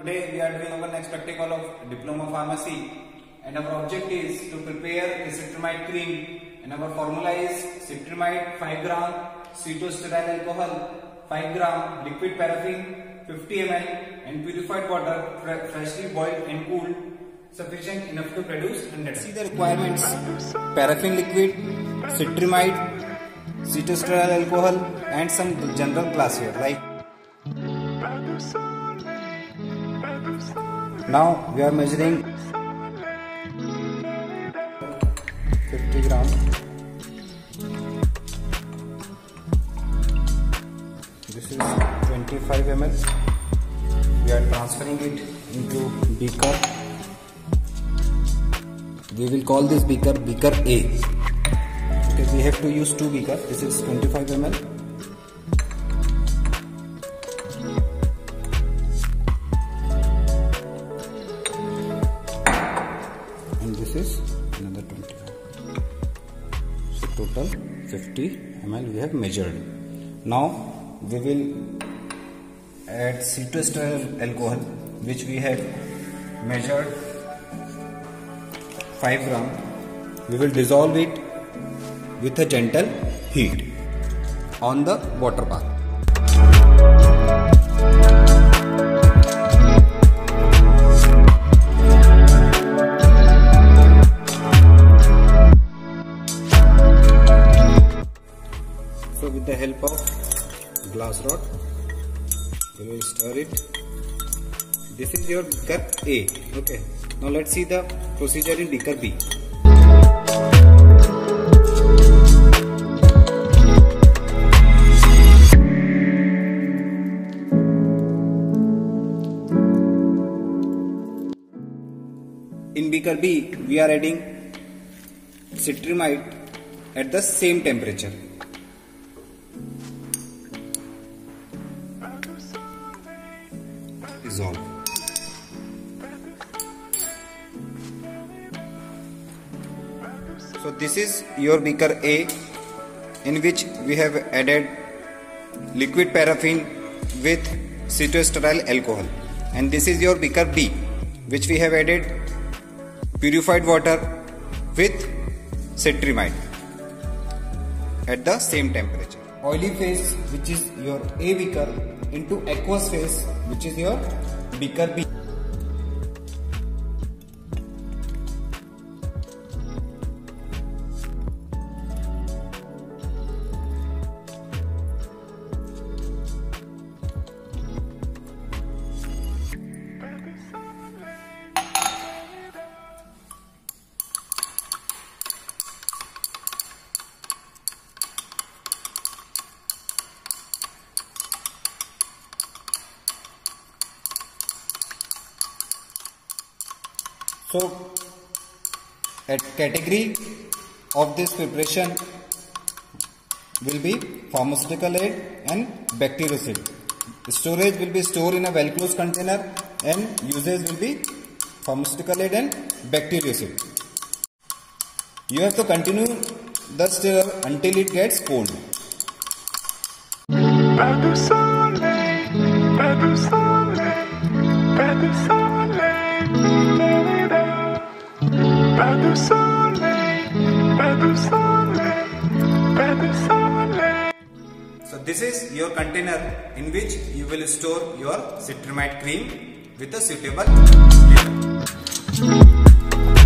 Today we are doing our next practical of Diploma Pharmacy. And our object is to prepare cetrimide cream. And our formula is cetrimide 5 gram cetostearyl alcohol 5 gram liquid paraffin 50 ml and purified water freshly boiled and cooled sufficient enough to produce 100 See the requirements. Paraffin liquid cetrimide cetostearyl alcohol and some general glassware like now we are measuring 50 gram. This is 25 ml. We are transferring it into beaker. We will call this beaker beaker A. Okay we have to use two beaker. This is 25 ml total 50 ml we have measured. Now we will add cetostearyl alcohol which we have measured 5 gram. We will dissolve it with a gentle heat on the water bath With the help of glass rod, we will stir it. This is your beaker A. Okay. Now let's see the procedure in beaker B. In beaker B, we are adding cetrimide at the same temperature. Dissolve. So this is your beaker A in which we have added liquid paraffin with cetostearyl alcohol and this is your beaker B which we have added purified water with cetrimide at the same temperature. Oily phase which is your A beaker into aqueous phase which is your beaker B. So, at category of this preparation will be pharmaceutical aid and bactericide. Storage will be stored in a well closed container and usage will be pharmaceutical aid and bactericide. You have to continue the stir until it gets cold. So this is your container in which you will store your cetrimide cream with a suitable lid.